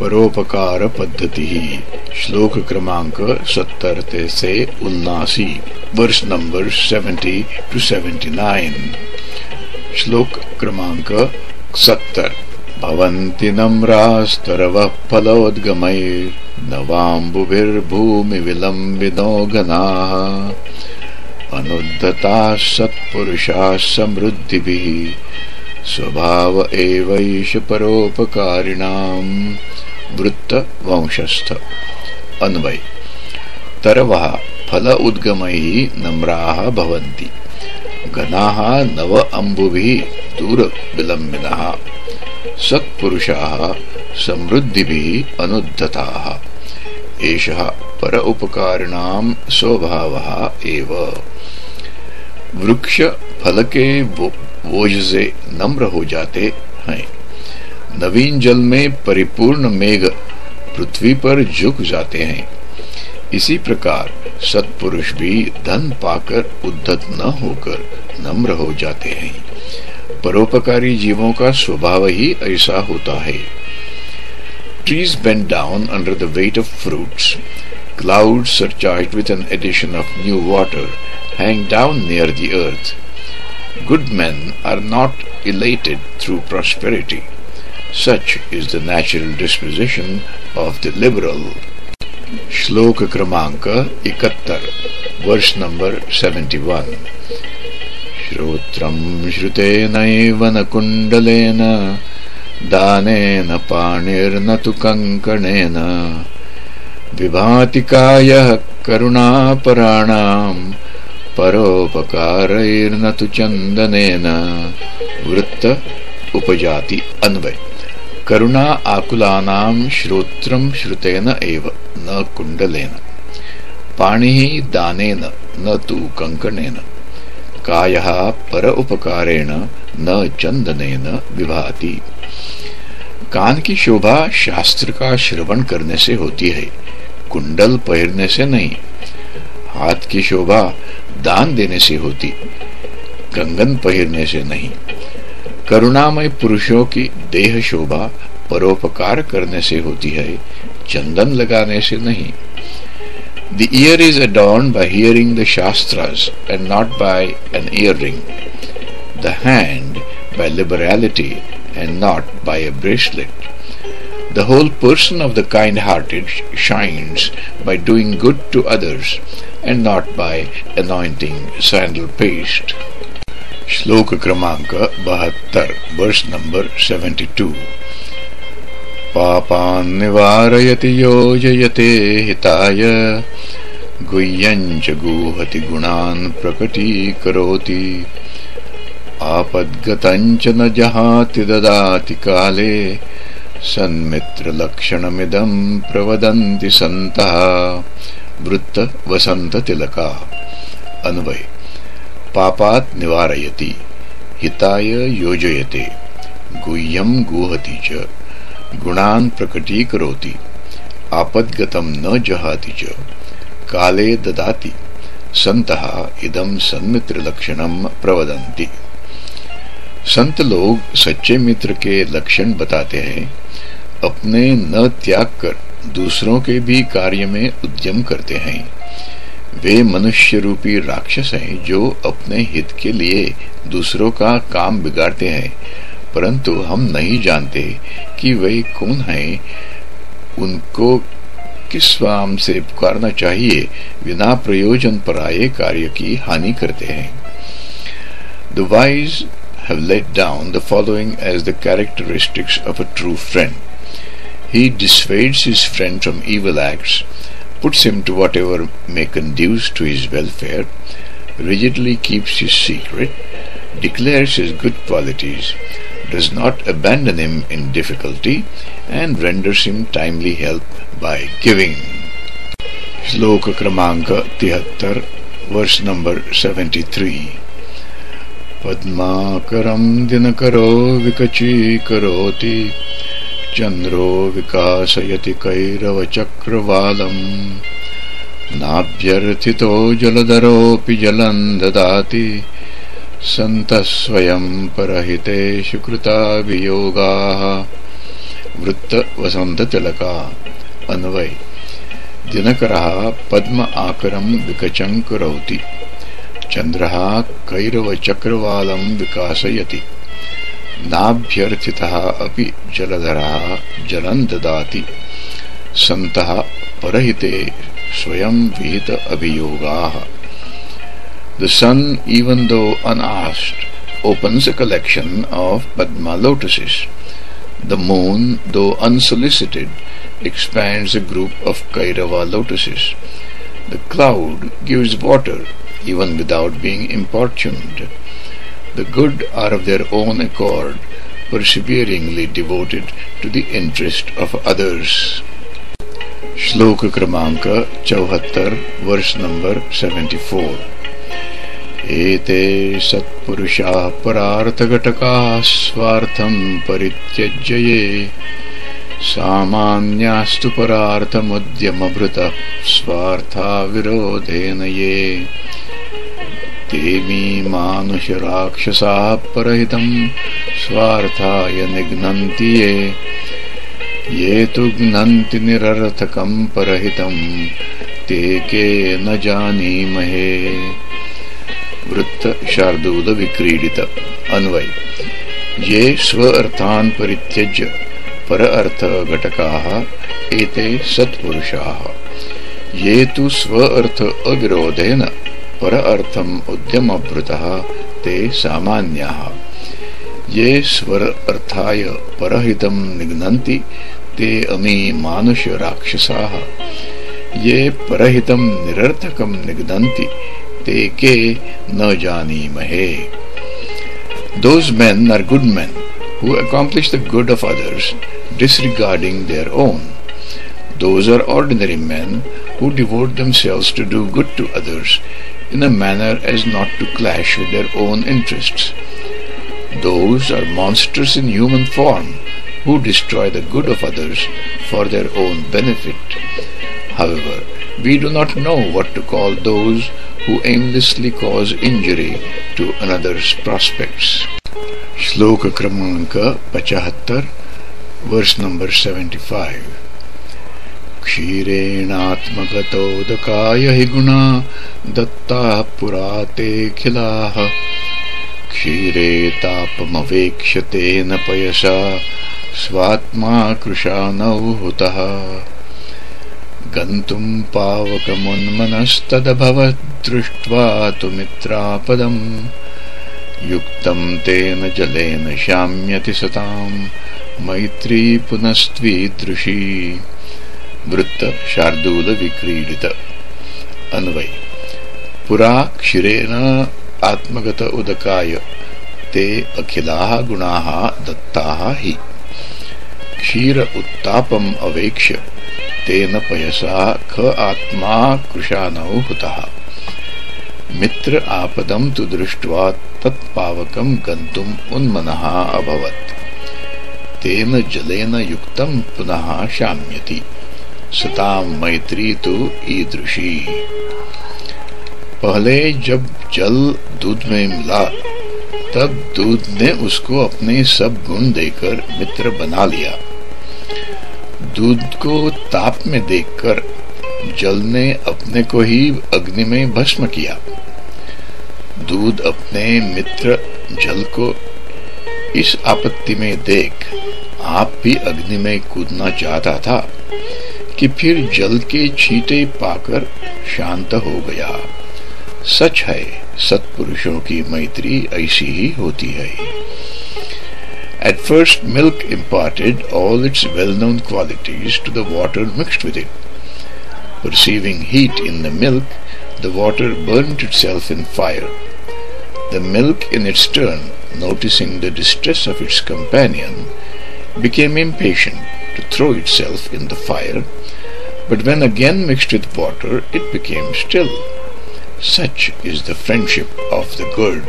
परोपकार पद्धति। श्लोक क्रमांक सत्तर से उन्नासी, वर्ष number seventy two seventy nine. श्लोक क्रमांक सत्तर। भवन्ति नम्रास्तरवः फलोद्गमैर्नवाम्बुभिर्भूमिविलम्बिनो गणाः अनुद्धताः सत्पुरुषाः समृद्धिभिः। स्वभाव एवैष परोपकारिणाम्। वृत्त वंशस्थ। अन्वय। तरवः फल उद्गमैः नम्राः भवन्ति। गणाः नव अम्बुभिः दूरविलम्बिनः सत्पुरुषाः समृद्धिभिः अनुद्धताः। एषः पर उपकारिणां स्वभावः वृक्ष फल के बोझ से नम्र हो जाते हैं। नवीन जल में परिपूर्ण मेघ पृथ्वी पर झुक जाते हैं। इसी प्रकार सत्पुरुष भी धन पाकर उद्धत न होकर नम्र हो जाते हैं। परोपकारी जीवों का स्वभाव ही ऐसा होता है। Trees bend down under the weight of fruits clouds with an addition of new water hang down near the earth good man are not elated through prosperity Such is the natural disposition of the liberal. श्लोक क्रमांक इकहत्तर वर्ष number seventy one श्रोत्रं श्रुतेनैव न कुण्डलेन दानेन पाणिर्न तु कङ्कणेन विभाति कायः करुणापराणाम् परोपकारैर्न तु चन्दनेन वृत्त उपजाति अन्वय करुणा आकुलानां श्रोत्रं श्रुतेन एव न कुण्डलेन पाणिः दानेन न तु कङ्कणेन कायः पर उपकारेण न चंदनेन विभाति कान की शोभा शास्त्र का श्रवण करने से होती है कुंडल पहनने से नहीं हाथ की शोभा दान देने से होती कंगन पहनने से नहीं करुणामय पुरुषों की देह शोभा परोपकार करने से होती है चंदन लगाने से नहीं The ear is adorned by hearing the Shastras and not by an earring. The hand by liberality and not by a bracelet. The whole person of the kind-hearted shines by doing good to others and not by anointing sandal paste. श्लोक क्रमांक बहत्तर वर्ष number seventy to पापान् निवारयति योजयते हिताय। गुह्यञ्च गुहति गुणान् प्रकटीकरोति। आपद्गतञ्च न जहाति ददाति काले। सन्मित्रलक्षणमिदं प्रवदन्ति सन्तः। वृत्त वसंत तिलका। अन्वय पापात् निवारयति। हिताय योजयते। गुह्यम गुहति च। गुणान् प्रकटीकरोति। आपद्गतं न जहाति च। काले ददाति। संतः इदम सन्मित्र लक्षणम प्रवदंती संत लोग सच्चे मित्र के लक्षण बताते हैं। अपने न त्याग कर दूसरों के भी कार्य में उद्यम करते हैं। वे मनुष्य रूपी राक्षस हैं जो अपने हित के लिए दूसरों का काम बिगाड़ते हैं। परंतु हम नहीं जानते कि वे कौन हैं। उनको किस वाम से पुकारना चाहिए? बिना प्रयोजन पर आए कार्य की हानि करते हैं। The wise have laid down the following as the characteristics of a true friend he dissuades his friend from evil acts puts him to whatever may conduce to his welfare, rigidly keeps his secret, declares his good qualities, does not abandon him in difficulty and renders him timely help by giving. श्लोक क्रमांक तिहत्तर वर्ष number seventy three पद्माकरं दिनकरो विकचीकरोति चन्द्रो विकासयति कैरवचक्रवालम्। नाभ्यर्थितो जलधरोऽपि जलं ददाति। सन्तः स्वयं परहितेषु कृताभियोगाः। वृत्त वसंत तिलका अन्वय। दिनकर पद्म आकरम विकचं करोति। चंद्र कैरवचक्रवालं विकासयति नाभ्यर्थितः अपि जलधरः जलं ददाति सन्तः परहिते स्वयं विहित अभियोगाः The sun, even though unasked, opens a collection of Padma lotuses. The moon, though unsolicited, expands a group of Kairava lotuses. The cloud gives water even without being importuned. The good are of their own accord, perseveringly devoted to the interest of others. श्लोक क्रमांक चौहत्तर number seventy four एते सत्पुरुषाः परार्थघटकाः स्वार्थं परित्यज्य ये सामान्यास्तु परार्थमुद्यमभृतः स्वार्था विरोधेन ये तेमी मानुषराक्षसाः परहितं स्वार्थाय निघ्नन्ति ये। ये तु घ्नन्ति निरर्थकं परहितं ते के न जानीमहे। वृत्त शार्दूल विक्रीडित अन्वय। ये स्व अर्थान परित्यज्य पर अर्थ घटकाः एते सत्पुरुषाः। ये तु स्व अर्थ अविरोधेन पर अर्थम उद्यमभृतः ते सामान्याः ये स्वर अर्थाय परहितं निघ्नन्ति ते अमी मानुष राक्षसाः ये परहितं निरर्थकं निघ्नन्ति ते के न जानीमहे Those men are good men who accomplish the good of others disregarding their own. Those are ordinary men who devote themselves to do good to others in a manner as not to clash with their own interests. Those are monsters in human form who destroy the good of others for their own benefit. However, we do not know what to call those who aimlessly cause injury to another's prospects. Shloka Kramanka 75, verse number 75. क्षीरेणात्मगतोदकाय हि गुणा दत्ताः पुरा तेऽखिलाः क्षीरे तापमवेक्ष्यतेन पयसा स्वात्मा कृशानौ हुतः गन्तुं पावकमुन्मनस्तदभवद्दृष्ट्वा तु मित्रापदम् युक्तं तेन जलेन शाम्यति सतां मैत्री पुनस्त्वीदृशी वृत्त शार्दूल विक्रीडित। अन्वय। पुरा क्षीरेण आत्मगत उदकाय। ते अखिलाः गुणाः दत्ताः हि। क्षीर उत्तापम् अवेक्ष्य। तेन पयसा ख आत्मा कृशानौ हुतः। मित्र आपदं तु दृष्ट्वा तत्पावकं गन्तुम् उन्मनः अभवत्। तेन जलेन युक्तं पुनः शाम्यति सतां मैत्री तो ईदृशी। पहले जब जल दूध में मिला, तब दूध ने उसको अपने सब गुण देकर मित्र बना लिया। दूध को ताप में देखकर जल ने अपने को ही अग्नि में भस्म किया। दूध अपने मित्र जल को इस आपत्ति में देख, आप भी अग्नि में कूदना चाहता था। कि फिर जल के छींटे पाकर शांत हो गया सच है सत्पुरुषों की मैत्री ऐसी ही होती है At first, milk imparted all its well-known qualities to the water mixed with it. Perceiving heat in the milk, the water burnt itself in fire. The milk, in its turn, noticing the distress of its companion, became impatient to throw itself in the fire, but when again mixed with water, it became still. Such is the friendship of the good.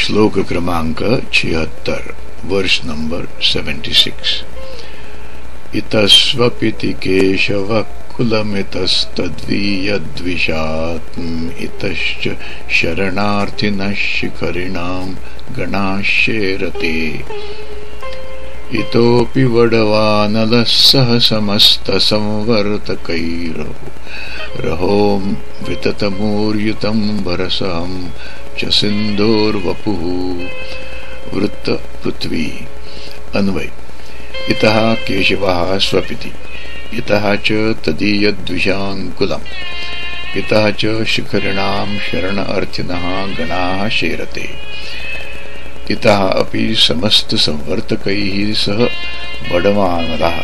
श्लोक क्रमांक छिहत्तर वर्ष number seventy six इतस्वपिति Keshav कुलमितस्तद्वीयद्विषात्म इतश्च शरणार्थिनः शिखरिणां गणाश्येरते इतोऽपि वडवानलः सह समस्तसंवर्तकैरहो विततमूर्युतं भरसहं च सिन्धोर्वपुः वृत्त पृथ्वी। अन्वय। इतः केशवः स्वपिति। इतः च तदीयद्विषाङ्कुलम् इतः च शिखरिणां शरण अर्थिनः गणाः शेरते इतः अपि समस्तसंवर्तकैः सह बडवानरः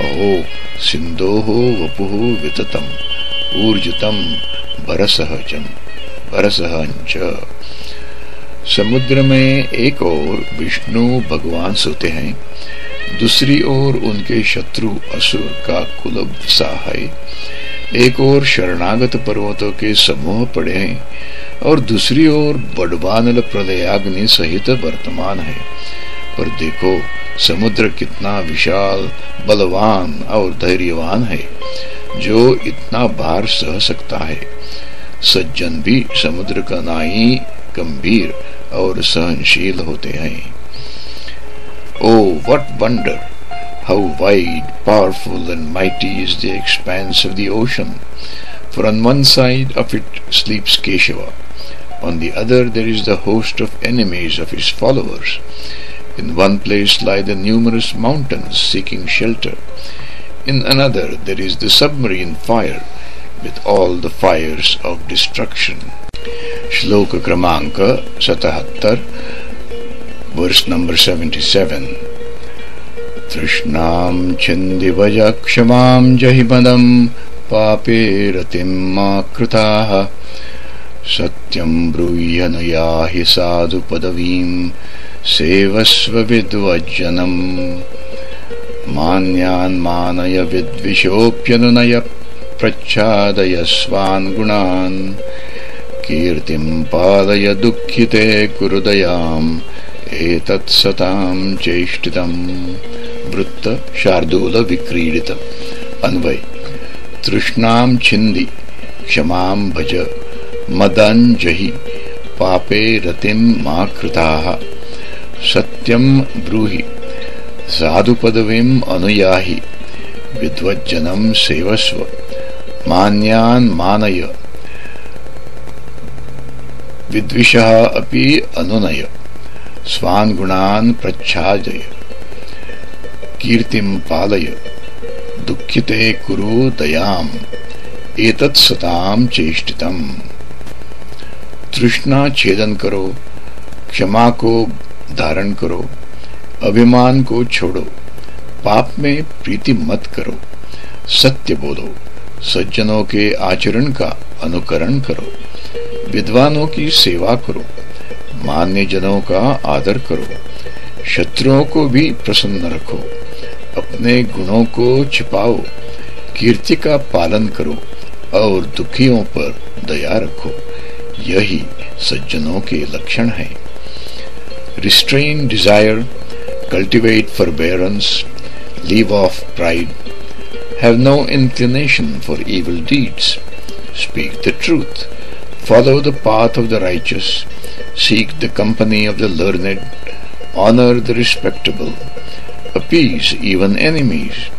अहो, सिन्धोः वपुः विततम्, ऊर्जितम्, बरसहजम् बरसहंच समुद्र में एक ओर विष्णु भगवान सोते हैं, दूसरी ओर उनके शत्रु असुर का कुलब सा है। एक ओर शरणागत पर्वतों के समूह पड़े हैं और दूसरी ओर बड़बानल प्रलयाग्नि सहित वर्तमान है। पर देखो समुद्र कितना विशाल बलवान और धैर्यवान है जो इतना भार सह सकता है। सज्जन भी समुद्र का नाई गंभीर और सहनशील होते हैं। ओ what wonder how wide powerful and mighty is the expanse of the ocean For on one side of it sleeps Keshava, on the other there is the host of enemies of his followers. In one place lie the numerous mountains seeking shelter. In another there is the submarine fire, with all the fires of destruction. Shloka Kramanka Satahattar, verse number 77. Trishnam Chindivajakshamaam Jahimadam Pape Ratim Makrutaha रतिं मा कृताः सत्यं ब्रूह्यन याहि साधुपदवीं सेवस्व विद्वज्जनम्। मान्यान्मानय विद्विषोऽप्यनुनय प्रच्छादय स्वान् गुणान्। कीर्तिं पालय दुःखिते कुरुदयाम् एतत्सतां चेष्टितम्। वृत्त शार्दूल विक्रीडित। अन्वय। तृष्णां छिन्दि क्षमां भज मदञ्जहि पापे रतिं मा कृताः। सत्यं ब्रूहि साधुपदवीम् अनुयाहि विद्वज्जनं सेवस्व मान्यान् मानय। विद्विषः अपि अनुनय स्वान् गुणान् प्रच्छादय कीर्तिं पालय दुःखिते कुरु दयाम् एतत् सतां चेष्टितम् तृष्णा छेदन करो, क्षमा को धारण करो, अभिमान को छोड़ो, पाप में प्रीति मत करो, सत्य बोलो, सज्जनों के आचरण का अनुकरण करो, विद्वानों की सेवा करो मान्य जनों का आदर करो, शत्रुओं को भी प्रसन्न रखो, अपने गुणों को छिपाओ, कीर्ति का पालन करो और दुखियों पर दया रखो। यही सज्जनों के लक्षण है restrain desire cultivate forbearance, leave off pride have no inclination for evil deeds. Speak the truth. Follow the path of the righteous. Seek the company of the learned. Honor the respectable. Appease even enemies.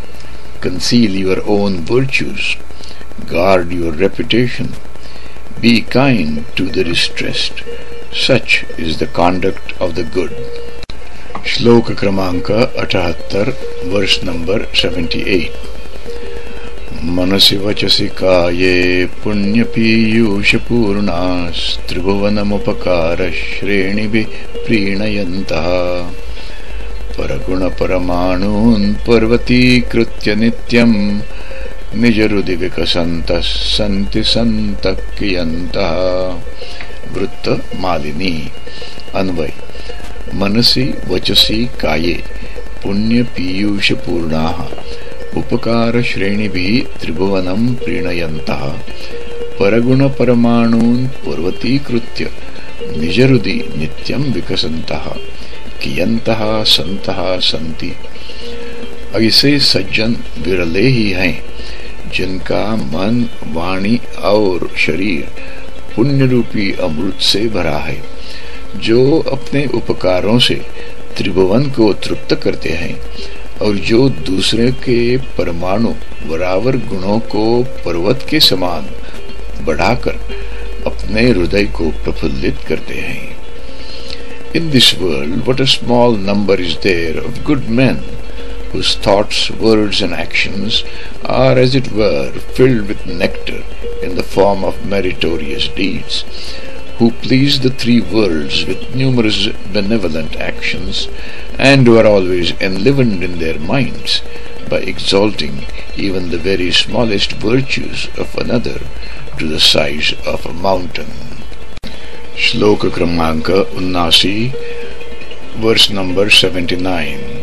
Conceal your own virtues. Guard your reputation. Be kind to the distressed. Such is the conduct of the good. श्लोक क्रमांक अठहत्तर वर्ष number seventy eight मनसि वचसि काये पुण्यपीयूषपूर्णास्त्रिभुवनमुपकारश्रेणिभिः प्रीणयन्तः परगुणपरमाणून् पर्वतीकृत्य नित्यम् निजरुदि विकसन्तः सन्ति सन्तः कियन्तः वृत्त मालिनी अन्वय, मनसि वचसि काये पुण्य पीयूष पूर्णा उपकार श्रेणिभिः त्रिभुवनं प्रीणयन्तः। परगुण परमाणून् पूर्वतीकृत्य निजरुदि नित्यं विकसन्तः। कियन्तः सन्तः सन्ति? ऐसे सज्जन विरले ही हैं। जिनका मन, वाणी और शरीर पुण्य रूपी अमृत से भरा है, जो अपने उपकारों से त्रिभुवन को तृप्त करते हैं और जो दूसरे के परमाणु बराबर गुणों को पर्वत के समान बढ़ाकर अपने हृदय को प्रफुल्लित करते हैं। In this world what a small number is there of good man whose thoughts, words, and actions are, as it were, filled with nectar in the form of meritorious deeds, who please the three worlds with numerous benevolent actions, and are always enlivened in their minds by exalting even the very smallest virtues of another to the size of a mountain. Shloka Kramanka Unnasi, verse number 79.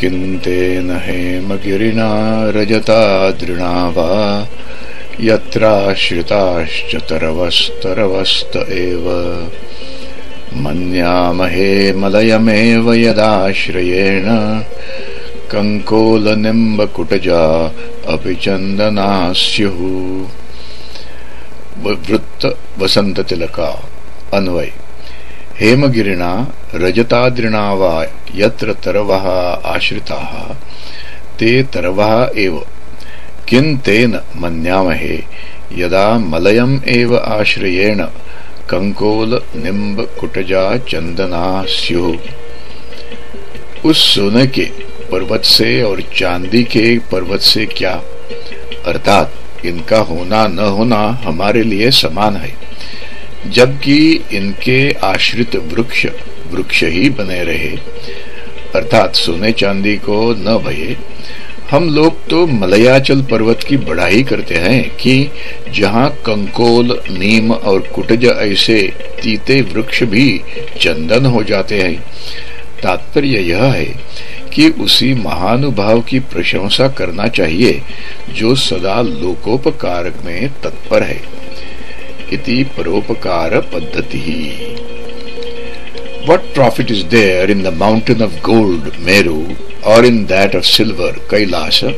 किं तेन हेमगिरिणा रजता दृणा वा यत्राश्रिताश्च तरवस्तरवस्त एव। मन्यामहे मलयमेव यदाश्रयेण कङ्कोलनिम्बकुटजा अपि चन्दना स्युः वृत्त वसन्ततिलका अन्वय। हेमगिरिणा रजताद्रिणा वा यत्र तरवः आश्रिताः। ते तरवः एव। किं तेन मन्यामहे? यदा मलयम् एव आश्रयेण कंकोल निम्ब कुटजा चंदना स्युः उस सोने के पर्वत से और चांदी के पर्वत से क्या? अर्थात इनका होना न होना हमारे लिए समान है। जबकि इनके आश्रित वृक्ष वृक्ष ही बने रहे। अर्थात सोने चांदी को न भये हम लोग तो मलयाचल पर्वत की बढ़ाई करते हैं कि जहाँ कंकोल, नीम और कुटज ऐसे तीते वृक्ष भी चंदन हो जाते हैं। तात्पर्य यह है कि उसी महानुभाव की प्रशंसा करना चाहिए जो सदा लोकोपकार में तत्पर है। इति परोपकार पद्धति। What profit is there in the mountain of gold, Meru, or in that of silver, Kailasa,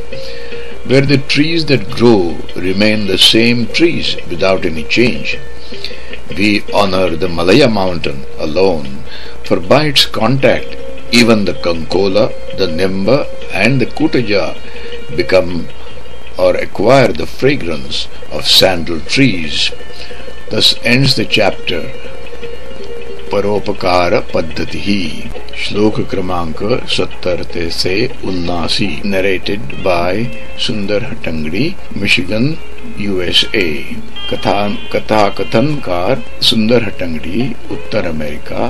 where the trees that grow remain the same trees without any change? We honor the Malaya mountain alone, for by its contact even the Kankola, the Nimba, and the Kutaja become or acquire the fragrance of sandal trees. Thus ends the chapter परोपकार पद्धति श्लोक क्रमांक सत्तर से उन्नासी narrated by सुंदर हटंगड़ी Michigan USA कथा कथा car सुंदर हटंगड़ी, उत्तर अमेरिका।